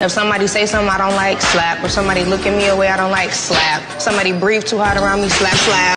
If somebody say something I don't like, slap. If somebody look at me a way I don't like, slap. Somebody breathe too hard around me, slap, slap.